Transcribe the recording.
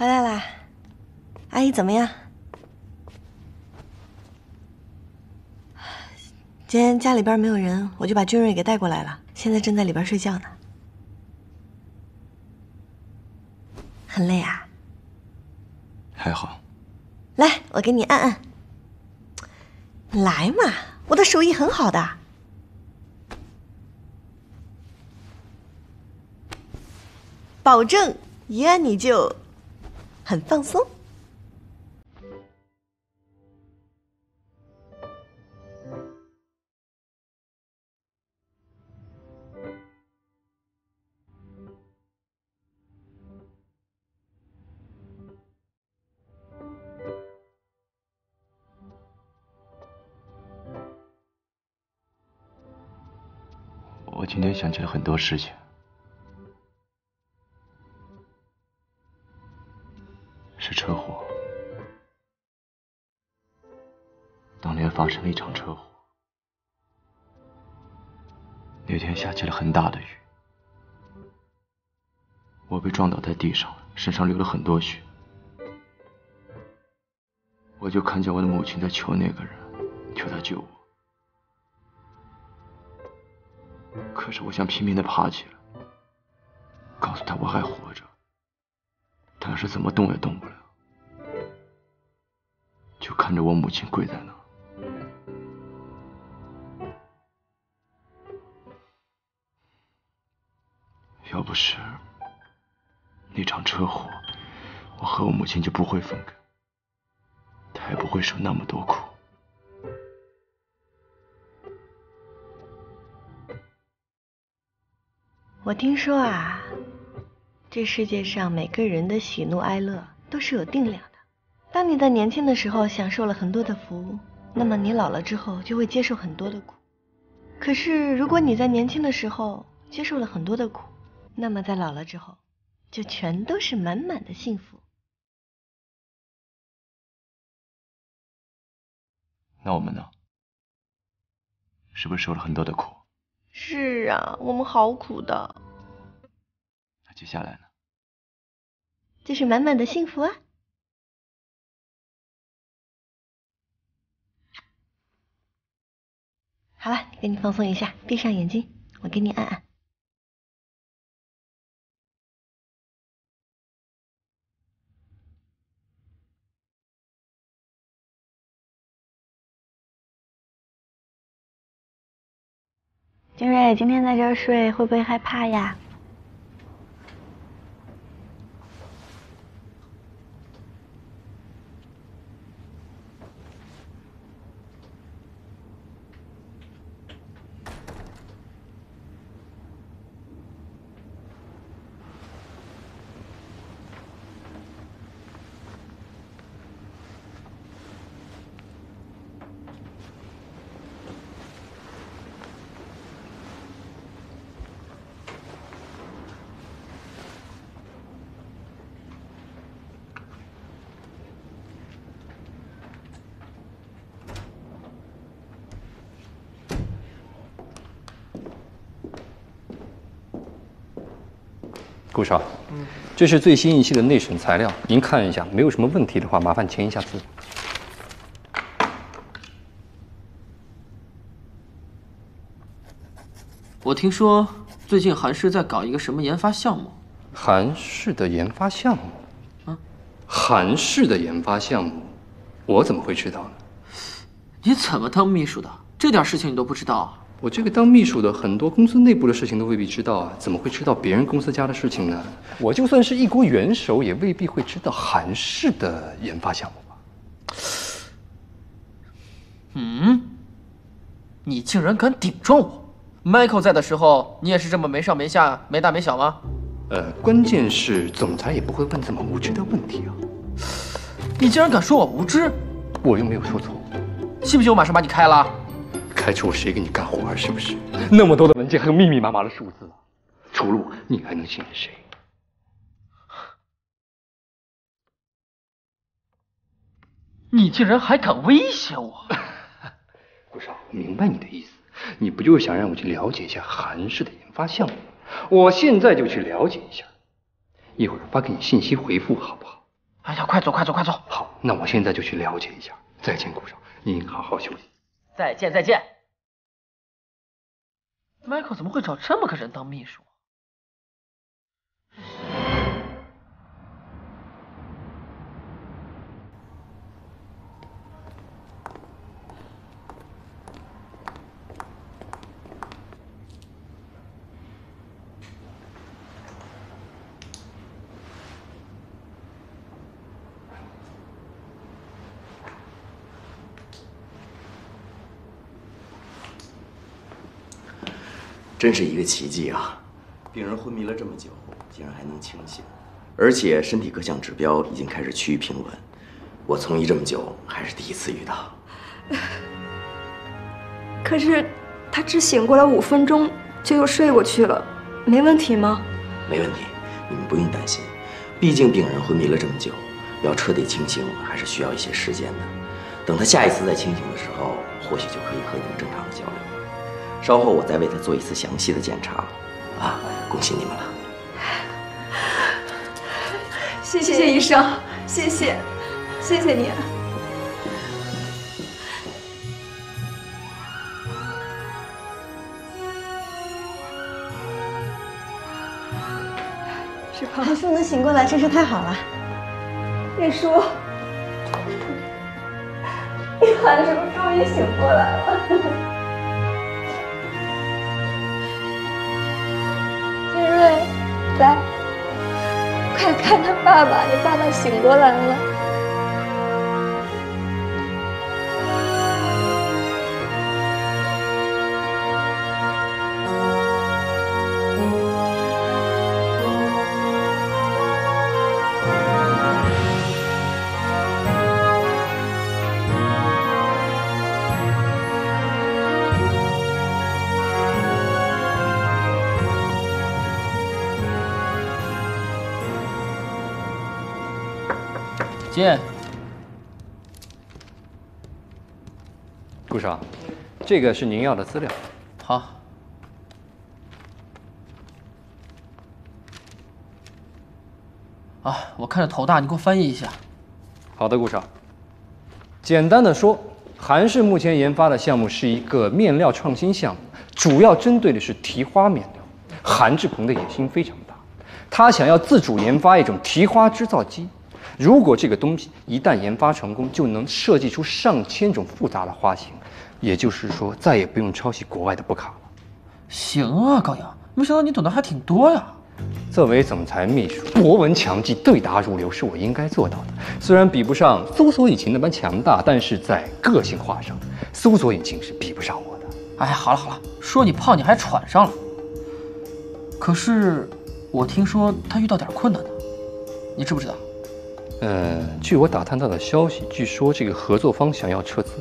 回来啦，阿姨怎么样？今天家里边没有人，我就把君瑞给带过来了，现在正在里边睡觉呢。很累啊？还好。来，我给你按按。来嘛，我的手艺很好的。保证一按你就很放松。我今天想起了很多事情。是车祸，当年发生了一场车祸。那天下起了很大的雨，我被撞倒在地上，身上流了很多血。我就看见我的母亲在求那个人，求他救我。可是我想拼命的爬起来，告诉他我还活着。但是怎么动也动不了，看着我母亲跪在那。要不是那场车祸，我和我母亲就不会分开，她也不会受那么多苦。我听说啊。这世界上每个人的喜怒哀乐都是有定量。当你在年轻的时候享受了很多的福，那么你老了之后就会接受很多的苦。可是如果你在年轻的时候接受了很多的苦，那么在老了之后就全都是满满的幸福。那我们呢？是不是受了很多的苦？是啊，我们好苦的。那接下来呢？就是满满的幸福啊！好了，给你放松一下，闭上眼睛，我给你按按。金瑞，今天在这儿睡会不会害怕呀？顾少，嗯，这是最新一期的内审材料，您看一下，没有什么问题的话，麻烦签一下字。我听说最近韩氏在搞一个什么研发项目？韩氏的研发项目？啊，韩氏的研发项目，我怎么会知道呢？你怎么当秘书的？这点事情你都不知道啊？我这个当秘书的，很多公司内部的事情都未必知道啊，怎么会知道别人公司家的事情呢？我就算是一国元首，也未必会知道韩氏的研发项目吧？嗯，你竟然敢顶撞我？Michael 在的时候，你也是这么没上没下、没大没小吗？呃，关键是总裁也不会问这么无知的问题啊！你竟然敢说我无知？我又没有说错，信不信我马上把你开了？开除我谁给你干活是不是？那么多的文件还有密密麻麻的数字，除了我，你还能信任谁？你竟然还敢威胁我！顾少，我明白你的意思，你不就是想让我去了解一下韩氏的研发项目？我现在就去了解一下，一会儿发给你信息回复，好不好？哎呀，快走快走快走！好，那我现在就去了解一下。再见，顾少，您好好休息。再见再见。Michael 怎么会找这么个人当秘书？真是一个奇迹啊！病人昏迷了这么久，竟然还能清醒，而且身体各项指标已经开始趋于平稳。我从医这么久，还是第一次遇到。可是他只醒过来五分钟，就又睡过去了，没问题吗？没问题，你们不用担心。毕竟病人昏迷了这么久，要彻底清醒还是需要一些时间的。等他下一次再清醒的时候，或许就可以和你们正常的交流了。稍后我再为他做一次详细的检查，啊，恭喜你们了！谢谢医生，谢谢，谢谢你。是庞叔能醒过来，真是太好了。叶叔，你韩叔终于醒过来了。来，快看他爸爸，你爸爸醒过来了。进。顾少，这个是您要的资料。好。啊，我看着头大，你给我翻译一下。好的，顾少。简单的说，韩氏目前研发的项目是一个面料创新项目，主要针对的是提花面料。韩志鹏的野心非常大，他想要自主研发一种提花织造机。如果这个东西一旦研发成功，就能设计出上千种复杂的花型，也就是说，再也不用抄袭国外的布卡了。行啊，高阳，没想到你懂得还挺多呀。作为总裁秘书，博闻强记、对答如流是我应该做到的。虽然比不上搜索引擎那般强大，但是在个性化上，搜索引擎是比不上我的。哎，好了好了，说你胖你还喘上了。可是我听说他遇到点困难呢，你知不知道？呃，据我打探到的消息，据说这个合作方想要撤资。